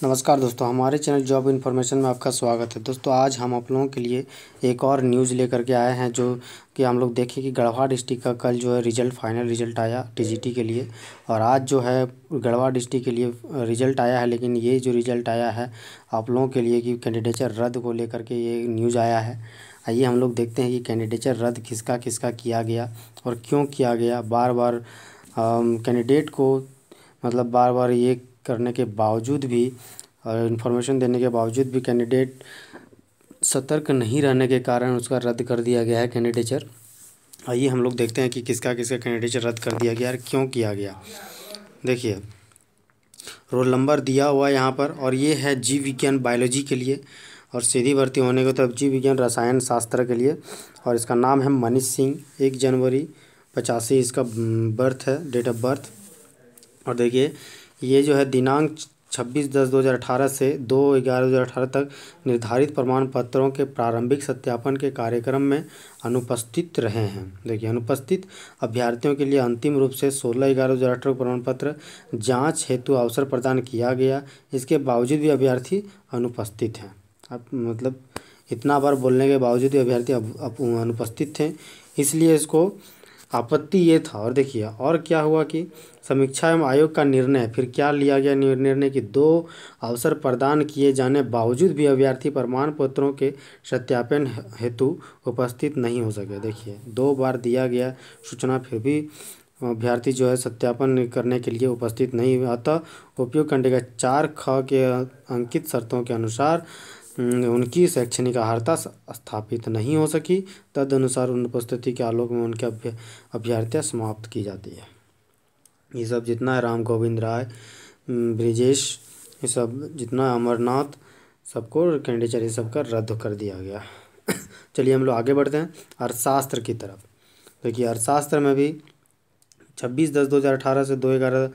नमस्कार दोस्तों, हमारे चैनल जॉब इन्फॉर्मेशन में आपका स्वागत है। दोस्तों, आज हम आप लोगों के लिए एक और न्यूज़ लेकर के आए हैं, जो कि हम लोग देखें कि गढ़वा डिस्ट्रिक्ट का कल जो है रिज़ल्ट, फाइनल रिज़ल्ट आया टीजीटी के लिए। और आज जो है गढ़वा डिस्ट्रिक्ट के लिए रिज़ल्ट आया है, लेकिन ये जो रिज़ल्ट आया है, आप लोगों के लिए कि कैंडिडेचर रद्द को लेकर के ये न्यूज़ आया है। आइए हम लोग देखते हैं कि कैंडिडेचर रद्द किसका किसका किया गया और क्यों किया गया। बार बार कैंडिडेट को मतलब बार बार ये करने के बावजूद भी और इन्फॉर्मेशन देने के बावजूद भी कैंडिडेट सतर्क नहीं रहने के कारण उसका रद्द कर दिया गया है कैंडिडेचर आइए हम लोग देखते हैं कि किसका किसका कैंडिडेचर रद्द कर दिया गया और क्यों किया गया। देखिए रोल नंबर दिया हुआ है यहाँ पर और ये है जीव विज्ञान बायोलॉजी के लिए और सीधी भर्ती होने को तो अब जीव विज्ञान रसायन शास्त्र के लिए और इसका नाम है मनीष सिंह, एक जनवरी पचासी इसका बर्थ है डेट ऑफ़ बर्थ और देखिए ये जो है दिनांक छब्बीस दस दो हज़ार अठारह से दो ग्यारह दो हज़ार अठारह तक निर्धारित प्रमाण पत्रों के प्रारंभिक सत्यापन के कार्यक्रम में अनुपस्थित रहे हैं। देखिए, अनुपस्थित अभ्यर्थियों के लिए अंतिम रूप से सोलह ग्यारह दो हज़ार अठारह प्रमाण पत्र जाँच हेतु अवसर प्रदान किया गया। इसके बावजूद भी अभ्यर्थी अनुपस्थित हैं। अब मतलब इतना बार बोलने के बावजूद भी अभ्यर्थी अनुपस्थित थे। इसलिए इसको आपत्ति ये था। और देखिए, और क्या हुआ कि समीक्षा एवं आयोग का निर्णय, फिर क्या लिया गया निर्णय कि दो अवसर प्रदान किए जाने बावजूद भी अभ्यर्थी प्रमाण पत्रों के सत्यापन हेतु उपस्थित नहीं हो सके। देखिए, दो बार दिया गया सूचना फिर भी अभ्यर्थी जो है सत्यापन करने के लिए उपस्थित नहीं अतः उपयोग करने का चार ख के अंकित शर्तों के अनुसार उनकी शैक्षणिक अर्हता स्थापित नहीं हो सकी, तदनुसार अनुपस्थिति के आलोक में उनकी अभ्यर्थियाँ समाप्त की जाती है। ये सब जितना है, राम गोविंद राय ब्रिजेश, ये सब जितना है, अमरनाथ, सबको कैंडिचर, ये सब का रद्द कर दिया गया। चलिए हम लोग आगे बढ़ते हैं, अर्थशास्त्र की तरफ़। देखिए, अर्थशास्त्र में भी छब्बीस दस दो हज़ार अठारह से दो ग्यारह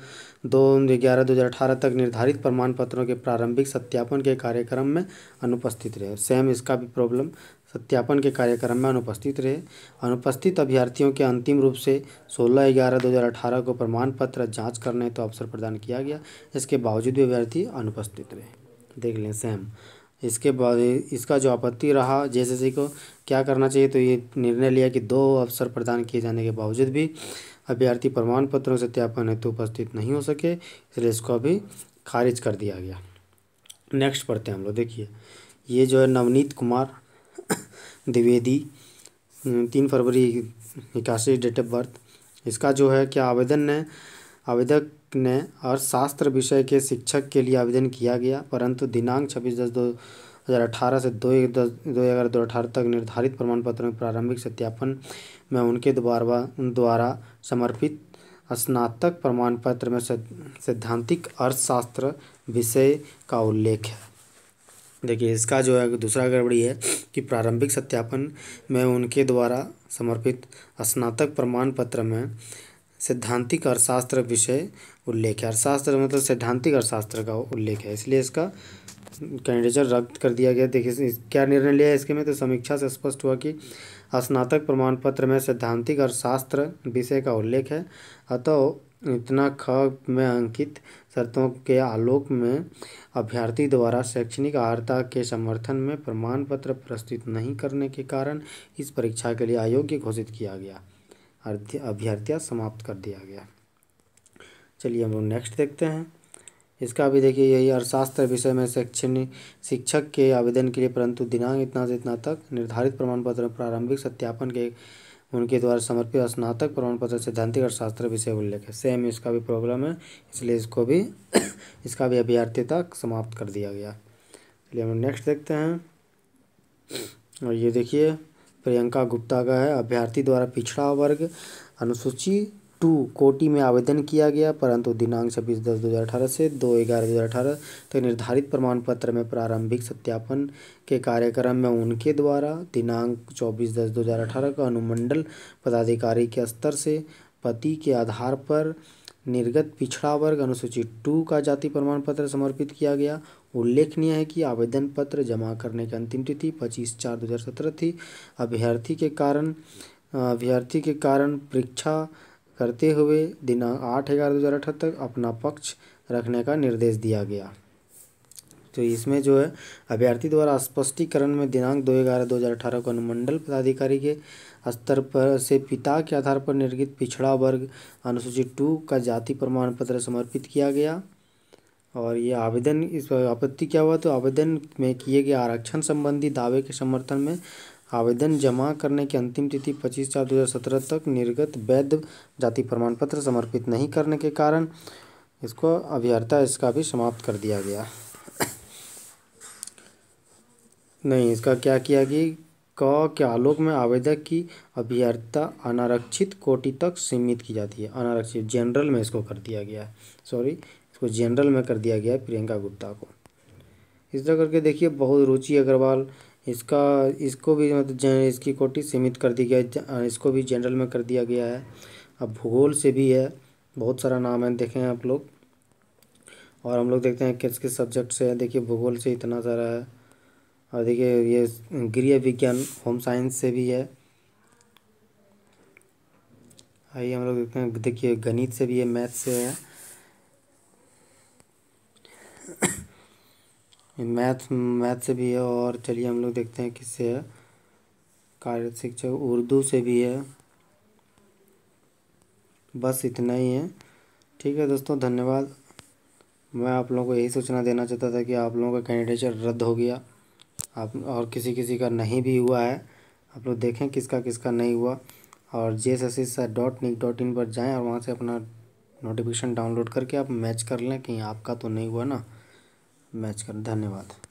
दो ग्यारह दो हज़ार अठारह तक निर्धारित प्रमाण पत्रों के प्रारंभिक सत्यापन के कार्यक्रम में अनुपस्थित रहे। सेम इसका भी प्रॉब्लम सत्यापन के कार्यक्रम में अनुपस्थित रहे। अनुपस्थित अभ्यर्थियों के अंतिम रूप से सोलह ग्यारह दो हज़ार अठारह को प्रमाण पत्र जाँच करने तो अवसर प्रदान किया गया। इसके बावजूद भी अभ्यर्थी अनुपस्थित रहे। देख लें सेम इसके बाद इसका जो आपत्ति रहा जे को क्या करना चाहिए तो ये निर्णय लिया कि दो अवसर प्रदान किए जाने के बावजूद भी अभ्यर्थी प्रमाण पत्रों सत्यापन हेतु उपस्थित नहीं हो सके, इसलिए इसको अभी खारिज कर दिया गया। नेक्स्ट पढ़ते हैं हम लोग, देखिए। ये जो है नवनीत कुमार द्विवेदी तीन फरवरी इक्यासी डेट ऑफ़ बर्थ। इसका जो है क्या आवेदन ने आवेदक ने अर्थशास्त्र विषय के शिक्षक के लिए आवेदन किया गया, परंतु दिनांक छब्बीस दस दो हज़ार अठारह से दो एक दस दो ग्यारह दो अठारह तक निर्धारित प्रमाण पत्रों के प्रारंभिक सत्यापन में उनके द्वारा द्वारा समर्पित स्नातक प्रमाण पत्र में सैद्धांतिक अर्थशास्त्र विषय का उल्लेख है। देखिए, इसका जो है, दूसरा गड़बड़ी है कि प्रारंभिक सत्यापन में उनके द्वारा समर्पित स्नातक प्रमाण पत्र में सैद्धांतिक अर्थशास्त्र विषय उल्लेख है। अर्थशास्त्र मतलब सैद्धांतिक अर्थशास्त्र का उल्लेख है। इसलिए इसका कैंडिडेचर रद्द कर दिया गया। देखिए क्या निर्णय लिया है इसके में? तो समीक्षा से स्पष्ट हुआ कि स्नातक प्रमाण पत्र में सैद्धांतिक अर्थशास्त्र विषय का उल्लेख है। अतः इतना ख में अंकित शर्तों के आलोक में अभ्यर्थी द्वारा शैक्षणिक अर्हता के समर्थन में प्रमाण पत्र प्रस्तुत नहीं करने के कारण इस परीक्षा के लिए अयोग्य घोषित किया गया। अभ्यर्थियाँ समाप्त कर दिया गया। चलिए हम लोग नेक्स्ट देखते हैं। इसका भी देखिए यही अर्थशास्त्र विषय में शैक्षणिक शिक्षक के आवेदन के लिए, परंतु दिनांक इतना से इतना तक निर्धारित प्रमाण पत्र प्रारंभिक सत्यापन के, उनके द्वारा समर्पित स्नातक प्रमाण पत्र सैद्धांतिक अर्थशास्त्र विषय उल्लेख है। सेम इसका भी प्रॉब्लम है, इसलिए इसको भी, इसका भी अभ्यर्थीता समाप्त कर दिया गया। चलिए हम नेक्स्ट देखते हैं। और ये देखिए प्रियंका गुप्ता का है। अभ्यर्थी द्वारा पिछड़ा वर्ग, अनुसूची टू कोटि में आवेदन किया गया, परंतु दिनांक छब्बीस दस दो हज़ार अठारह से दो ग्यारह दो हज़ार अठारह तक निर्धारित प्रमाण पत्र में प्रारंभिक सत्यापन के कार्यक्रम में उनके द्वारा दिनांक चौबीस दस दो हज़ार अठारह को अनुमंडल पदाधिकारी के स्तर से पति के आधार पर निर्गत पिछड़ा वर्ग अनुसूची टू का जाति प्रमाण पत्र समर्पित किया गया। उल्लेखनीय है कि आवेदन पत्र जमा करने की अंतिम तिथि पच्चीस चार दो हज़ार सत्रह थी। अभ्यर्थी के कारण, अभ्यर्थी के कारण परीक्षा करते हुए दिनांक आठ ग्यारह दो हज़ार अठहत्तर तक अपना पक्ष रखने का निर्देश दिया गया। तो इसमें जो है, अभ्यर्थी द्वारा स्पष्टीकरण में दिनांक दो ग्यारह दो हज़ार अठारह को अनुमंडल पदाधिकारी के स्तर पर से पिता के आधार पर निर्गित पिछड़ा वर्ग अनुसूचित टू का जाति प्रमाण पत्र समर्पित किया गया। और ये आवेदन, इस आपत्ति क्या हुआ? तो आवेदन में किए गए आरक्षण संबंधी दावे के समर्थन में आवेदन जमा करने की अंतिम तिथि पच्चीस चार दो हज़ार सत्रह तक निर्गत वैध जाति प्रमाण पत्र समर्पित नहीं करने के कारण इसको अभ्यर्था इसका भी समाप्त कर दिया गया। नहीं, इसका क्या किया कि क के आलोक में आवेदक की अभ्यर्थता अनारक्षित कोटि तक सीमित की जाती है। अनारक्षित जनरल में इसको कर दिया गया है। सॉरी इसको जनरल में कर दिया गया है प्रियंका गुप्ता को। इस तरह करके देखिए, बहुत रुचि अग्रवाल, इसका, इसको भी मतलब जन, इसकी कोटि सीमित कर दी गया इसको भी जनरल में कर दिया गया है। अब भूगोल से भी है, बहुत सारा नाम है, देखें आप लोग। और हम लोग देखते हैं किस किस सब्जेक्ट से है। देखिए, भूगोल से इतना सारा है। और देखिए ये गृह विज्ञान होम साइंस से भी है। आइए हम लोग देखिए, गणित से भी है मैथ से है। मैथ मैथ से भी है और चलिए हम लोग देखते हैं किससे है। कार्य शिक्षक उर्दू से भी है। बस इतना ही है। ठीक है दोस्तों, धन्यवाद। मैं आप लोगों को यही सूचना देना चाहता था कि आप लोगों का कैंडिडेचर रद्द हो गया। आप, और किसी किसी का नहीं भी हुआ है, आप लोग देखें किसका किसका नहीं हुआ। और J S S S dot nic dot in पर जाएँ और वहाँ से अपना नोटिफिकेशन डाउनलोड करके आप मैच कर लें कि आपका तो नहीं हुआ ना। मैच कर, धन्यवाद।